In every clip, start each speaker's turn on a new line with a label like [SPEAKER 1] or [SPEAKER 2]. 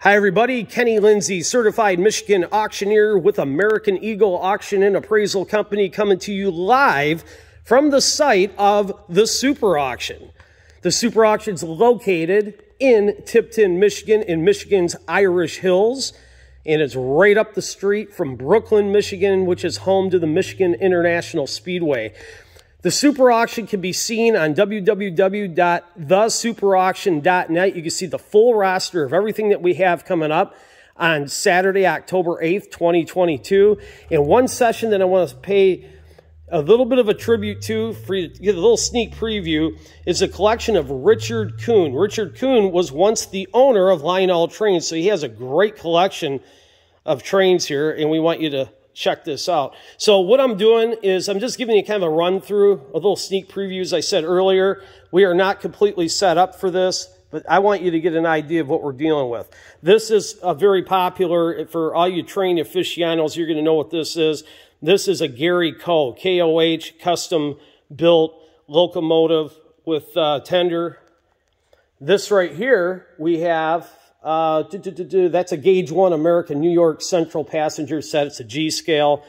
[SPEAKER 1] Hi, everybody. Kenny Lindsay, certified Michigan auctioneer with American Eagle Auction and Appraisal Company, coming to you live from the site of the Super Auction. The Super Auction is located in Tipton, Michigan, in Michigan's Irish Hills, and it's right up the street from Brooklyn, Michigan, which is home to the Michigan International Speedway. The super auction can be seen on www.thesuperauction.net. You can see the full roster of everything that we have coming up on Saturday, October 8th, 2022. And one session that I want to pay a little bit of a tribute to, for you to get a little sneak preview, is a collection of Richard Kughn. Richard Kughn was once the owner of Lionel Trains, so he has a great collection of trains here, and we want you to check this out. So what I'm doing is I'm just giving you kind of a run through, a little sneak preview. As I said earlier, we are not completely set up for this, but I want you to get an idea of what we're dealing with. This is a very popular, for all you train aficionados, you're going to know what this is. This is a Gary Koh, K-O-H, custom built locomotive with uh, tender. This right here, we have uh, that's a gauge one American New York Central passenger set. It's a G scale.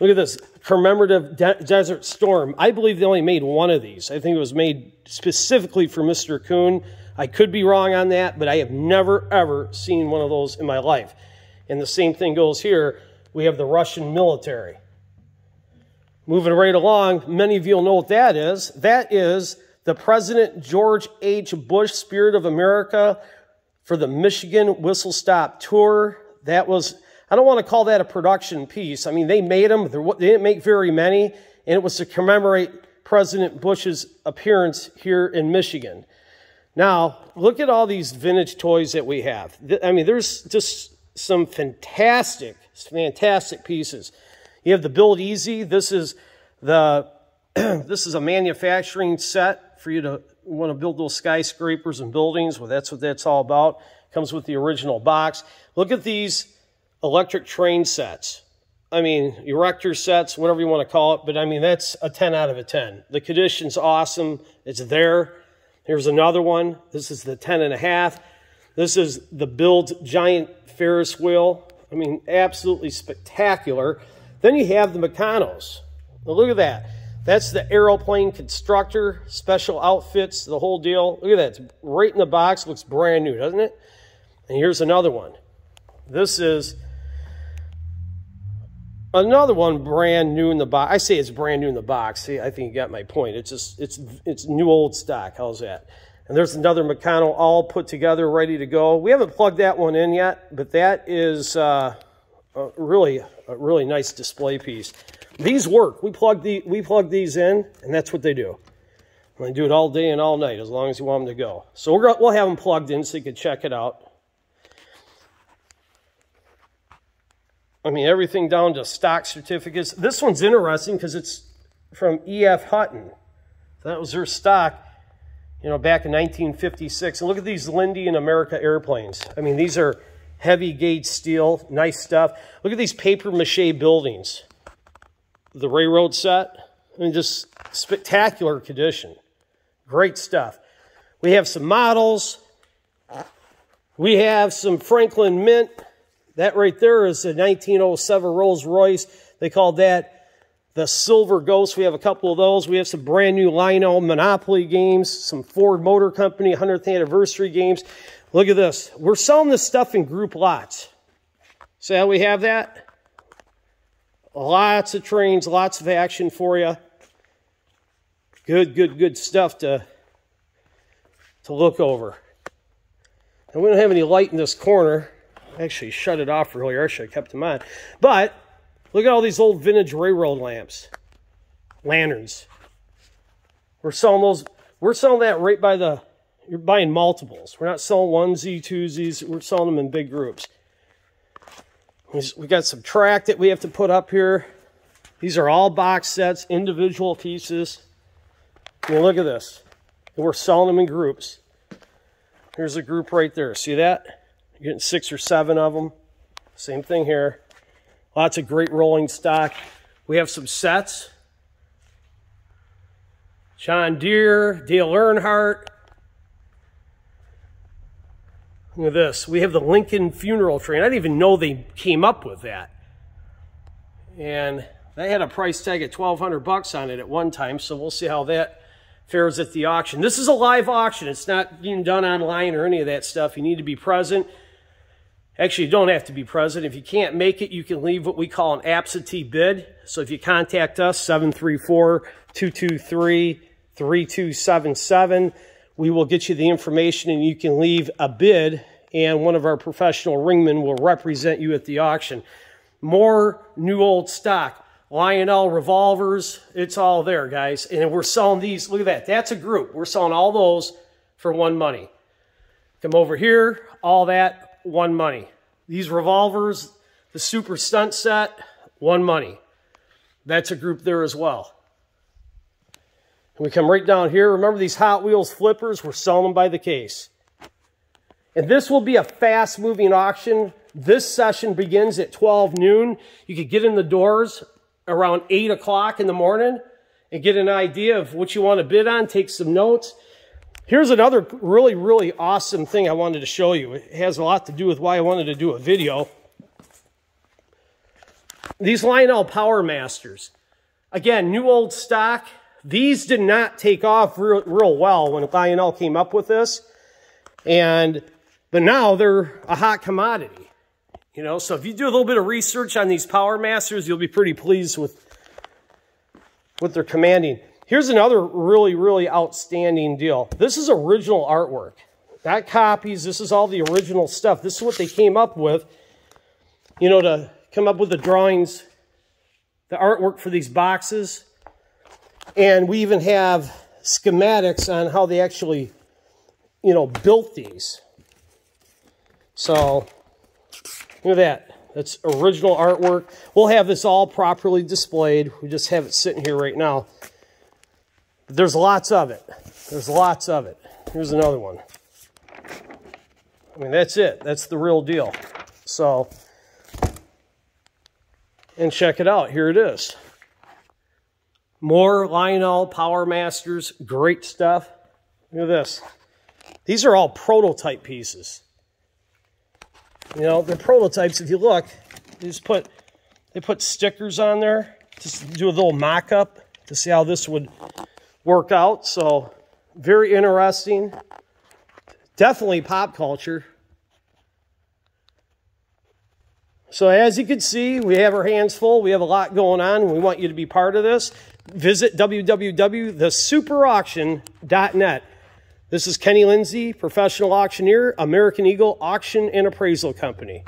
[SPEAKER 1] Look at this commemorative De Desert Storm. I believe they only made one of these. I think it was made specifically for Mr. Kughn. I could be wrong on that, but I have never, ever seen one of those in my life. And the same thing goes here. We have the Russian military. Moving right along, many of you will know what that is. That is the President George H. Bush Spirit of America for the Michigan Whistle Stop Tour. That was, I don't want to call that a production piece. I mean, they made them, they didn't make very many, and it was to commemorate President Bush's appearance here in Michigan. Now, look at all these vintage toys that we have. I mean, there's just some fantastic, fantastic pieces. You have the Build Easy. This is the this is a manufacturing set for you to want to build those skyscrapers and buildings, well, that's what that's all about. Comes with the original box. Look at these electric train sets. I mean, erector sets, whatever you want to call it, but I mean, that's a 10 out of a 10. The condition's awesome. It's there. Here's another one. This is the 10 and a half. This is the Build Giant Ferris wheel. I mean, absolutely spectacular. Then you have the Meccano's. Now look at that. That's the aeroplane constructor, special outfits, the whole deal. Look at that. It's right in the box. Looks brand new, doesn't it? And here's another one. This is another one brand new in the box. I say it's brand new in the box. See, I think you got my point. It's just, it's, it's new old stock. How's that? And there's another Meccano all put together, ready to go. We haven't plugged that one in yet, but that is uh, a really, a really nice display piece. These work. We plug, the, we plug these in, and that's what they do. And they do it all day and all night, as long as you want them to go. So we will have them plugged in so you can check it out. I mean, everything down to stock certificates. This one's interesting because it's from E.F. Hutton. That was their stock, you know, back in 1956. And look at these Lindy and America airplanes. I mean, these are heavy gauge steel, nice stuff. Look at these paper mache buildings the railroad set. I mean, just spectacular condition. Great stuff. We have some models. We have some Franklin Mint. That right there is a 1907 Rolls Royce. They called that the Silver Ghost. We have a couple of those. We have some brand new Lionel Monopoly games, some Ford Motor Company 100th anniversary games. Look at this. We're selling this stuff in group lots. See how we have that? Lots of trains, lots of action for you. Good, good, good stuff to, to look over. And we don't have any light in this corner. I actually shut it off earlier. I should have kept them on. But look at all these old vintage railroad lamps. Lanterns. We're selling those. We're selling that right by the, you're buying multiples. We're not selling onesie, twosies. We're selling them in big groups. We got some track that we have to put up here. These are all box sets, individual pieces. Mean, look at this. we're selling them in groups. Here's a group right there. See that? You're getting six or seven of them. Same thing here. Lots of great rolling stock. We have some sets. John Deere, Dale Earnhardt. Look at this. We have the Lincoln funeral train. I didn't even know they came up with that. And they had a price tag at 1200 bucks on it at one time, so we'll see how that fares at the auction. This is a live auction. It's not being done online or any of that stuff. You need to be present. Actually, you don't have to be present. If you can't make it, you can leave what we call an absentee bid. So if you contact us, 734-223-3277, we will get you the information and you can leave a bid and one of our professional ringmen will represent you at the auction. More new old stock. Lionel revolvers, it's all there, guys. And we're selling these, look at that, that's a group. We're selling all those for one money. Come over here, all that, one money. These revolvers, the super stunt set, one money. That's a group there as well. And we come right down here. Remember these Hot Wheels flippers? We're selling them by the case. And this will be a fast moving auction. This session begins at 12 noon. You could get in the doors around 8 o'clock in the morning and get an idea of what you want to bid on, take some notes. Here's another really, really awesome thing I wanted to show you. It has a lot to do with why I wanted to do a video. These Lionel Power Masters. Again, new old stock. These did not take off real, real well when Lionel came up with this. And, but now they're a hot commodity. You know, so if you do a little bit of research on these Power Masters, you'll be pretty pleased with what they're commanding. Here's another really, really outstanding deal. This is original artwork. That copies, this is all the original stuff. This is what they came up with, you know, to come up with the drawings, the artwork for these boxes. And we even have schematics on how they actually, you know, built these. So Look at that. That's original artwork. We'll have this all properly displayed. We just have it sitting here right now. There's lots of it. There's lots of it. Here's another one. I mean, that's it. That's the real deal. So, and check it out. Here it is. More Lionel Power Masters. Great stuff. Look at this. These are all prototype pieces. You know, they're prototypes, if you look, they just put, they put stickers on there to do a little mock-up to see how this would work out. So very interesting. Definitely pop culture. So as you can see, we have our hands full. We have a lot going on. We want you to be part of this. Visit www.thesuperauction.net. This is Kenny Lindsay, professional auctioneer, American Eagle Auction and Appraisal Company.